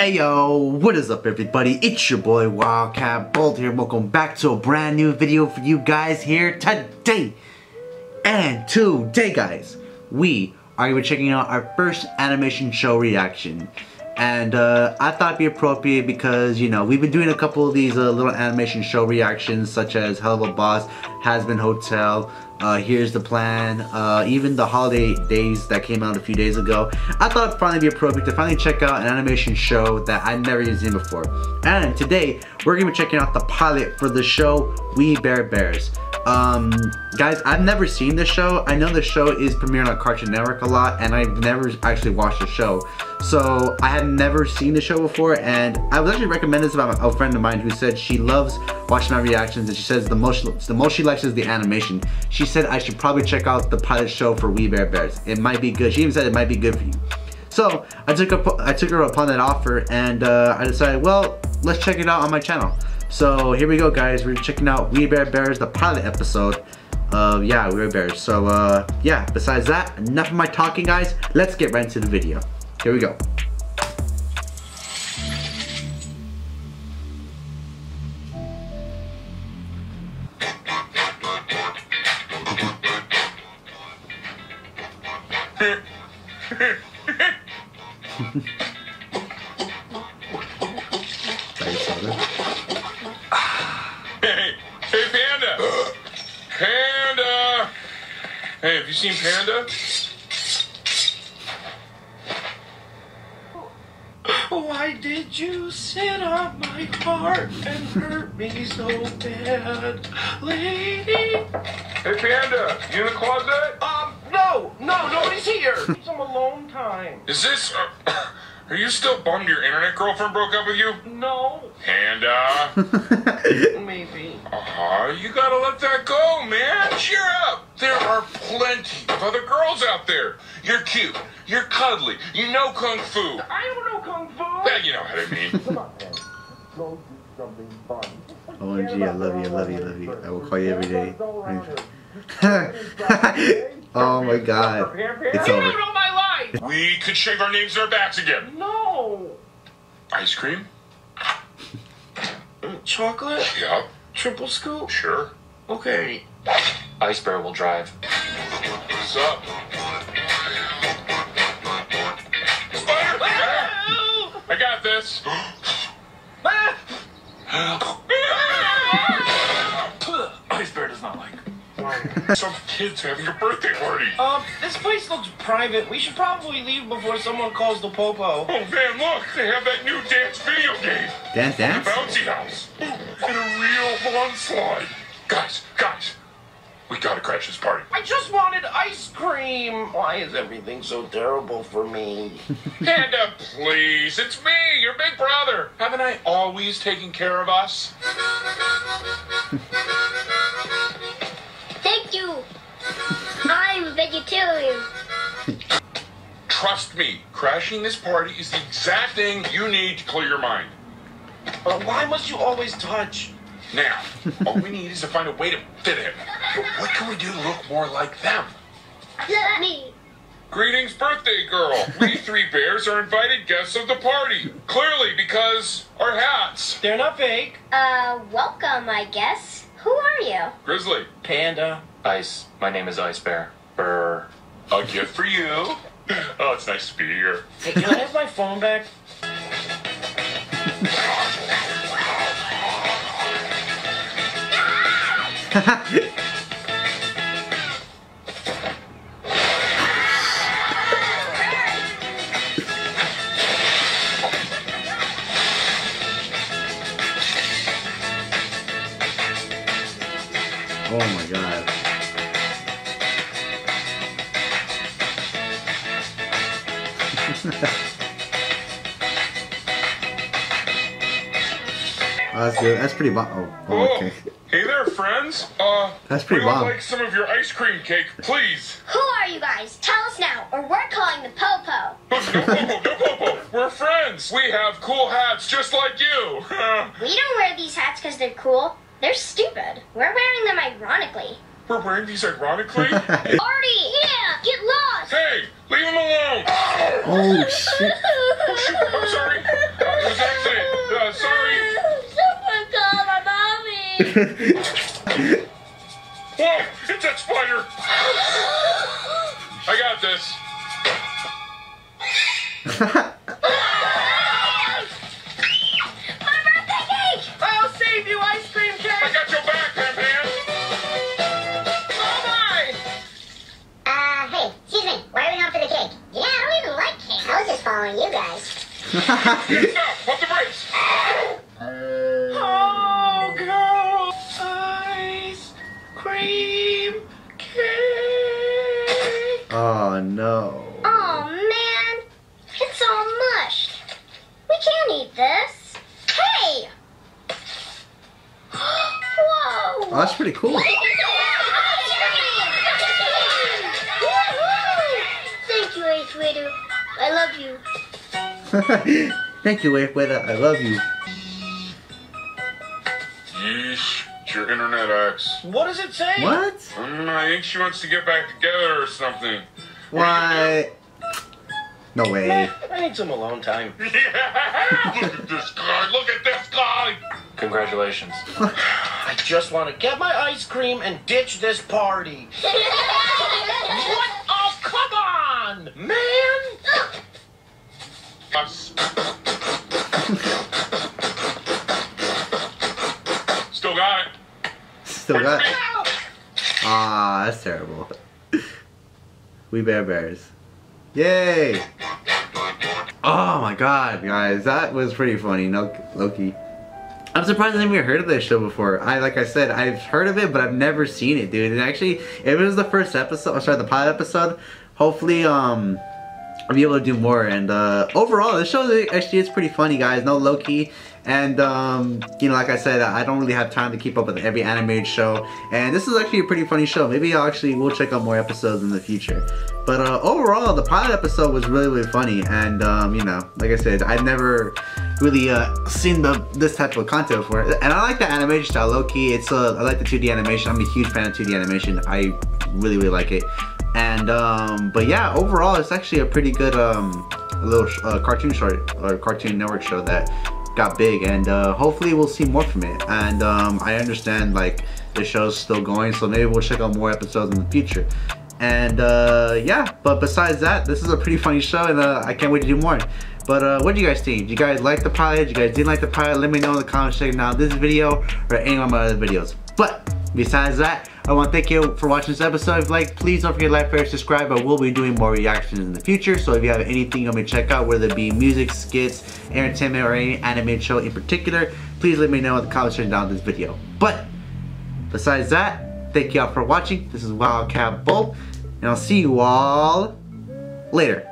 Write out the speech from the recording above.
Hey yo, what is up everybody? It's your boy Wildcat Bold here. Welcome back to a brand new video for you guys here today. And today guys, we are going to be checking out our first animation show reaction. And uh, I thought it'd be appropriate because, you know, we've been doing a couple of these uh, little animation show reactions such as Helluva Boss, Hazbin Hotel, uh, Here's the Plan, uh, even the holiday days that came out a few days ago. I thought it'd finally be appropriate to finally check out an animation show that I'd never even seen before. And today, we're gonna be checking out the pilot for the show We Bare Bears. Um, guys, I've never seen this show. I know the show is premiering on Cartoon Network a lot, and I've never actually watched the show. So I had never seen the show before, and I was actually recommended this by a friend of mine who said she loves watching my reactions, and she says the most the most she likes is the animation. She said I should probably check out the pilot show for We Bare Bears. It might be good. She even said it might be good for you. So I took up I took her upon that offer, and uh, I decided, well, let's check it out on my channel. So here we go guys, we're checking out We Bare Bears, the pilot episode of, yeah, We Bare Bears. So uh, yeah, besides that, enough of my talking guys, let's get right into the video. Here we go. Hey, Hey Panda! Panda! Hey, have you seen Panda? Why did you sit on my heart and hurt me so bad, lady? Hey, Panda, you in the closet? No, no, nobody's here. Some alone time. Is this... Uh, are you still bummed your internet girlfriend broke up with you? No, Panda? maybe. Uh-huh, you gotta let that go, man. Cheer up. There are plenty of other girls out there. You're cute. You're cuddly. You know kung fu. I don't know kung fu. Yeah, you know what I mean. Come on, man. Go do something fun. OMG, I love you, I love you, I love you. I will call you every day. oh my god. It's Get over. out of my life! we could shave our names in our backs again. No. Ice cream? Mm, chocolate? Yup. Triple scoop? Sure. Okay. Ice Bear will drive. What's up? Spider! I got this. Ice Bear does not like. Some kid's having a birthday party. Um, this place looks private. We should probably leave before someone calls the popo. Oh man, look! They have that new dance video game. Dance, The dance? bouncy house. And a real lawn slide. Guys, guys, we gotta crash this party. I just wanted ice cream. Why is everything so terrible for me? Panda, please. It's me, your big brother. Haven't I always taken care of us? vegetarian. Trust me, crashing this party is the exact thing you need to clear your mind. Uh, why must you always touch? Now, all we need is to find a way to fit him. But what can we do to look more like them? Me. Greetings, birthday girl. We three bears are invited guests of the party. Clearly, because our hats. They're not fake. Uh, welcome, I guess. Who are you? Grizzly, Panda. Ice. My name is Ice Bear. Brr. a gift for you. Oh, it's nice to be here. Hey, can I have my phone back? Oh my god. That's good. That's pretty bomb. Oh, oh, okay. Hey there, friends. Uh, That's pretty we would bomb. like some of your ice cream cake, please. Who are you guys? Tell us now, or we're calling the popo. No popo, no popo. We're friends. We have cool hats just like you. We don't wear these hats because they're cool. They're stupid. We're wearing them ironically. We're wearing these ironically. Artie! Yeah! Get lost! hey, leave him alone. Oh shit. I'm sorry. Whoa! Oh, it's that spider! I got this. My birthday cake! I'll save you, ice cream cake! I got your back, Pam Oh my! Uh, hey, excuse me. Why are we going for the cake? Yeah, I don't even like cake. I was just following you guys. no. Oh, man. It's all mushed. We can't eat this. Hey! Whoa! Oh, that's pretty cool. Thank you, Ace Waiter. I love you. Thank you, wait, wait, I love you. Yeesh. It's your internet ex. What does it say? What? Mm, I think she wants to get back together or something. What? No way. I need some alone time. Yeah! Look at this guy. Look at this guy. Congratulations. I just want to get my ice cream and ditch this party. What? Oh, come on! Man! Still got it. Still got. It. Ah, that's terrible. We bare bears. Yay! Oh my god, guys, that was pretty funny. No, Loki. I'm surprised I've never heard of this show before. I, like I said, I've heard of it, but I've never seen it, dude. And actually, if it was the first episode, or sorry, the pilot episode, hopefully, um, I'll be able to do more. And uh, overall, this show actually is pretty funny, guys. No Loki. And, um, you know, like I said, I don't really have time to keep up with every animated show. And this is actually a pretty funny show. Maybe I'll actually, we'll check out more episodes in the future. But uh, overall, the pilot episode was really, really funny. And, um, you know, like I said, I've never really uh, seen the this type of content before. And I like the animation style, low-key. It's, uh, I like the 2D animation. I'm a huge fan of 2D animation. I really, really like it. And, um, but yeah, overall, it's actually a pretty good, um, little uh, cartoon short, or Cartoon Network show that got big and uh, hopefully we'll see more from it and um, I understand like the show's still going so maybe we'll check out more episodes in the future and uh, yeah but besides that this is a pretty funny show and uh, I can't wait to do more but uh, what do you guys think? Do you guys like the pilot? Do you guys didn't like the pilot? Let me know in the comments section now this video or any of my other videos. But besides that, I want to thank you for watching this episode. Like, please don't forget to like, favorite, subscribe. I will be doing more reactions in the future. So if you have anything you want me to check out, whether it be music, skits, entertainment, or any animated show in particular, please let me know in the comments section down this video. But besides that, thank you all for watching. This is Wildcat Bold, and I'll see you all later.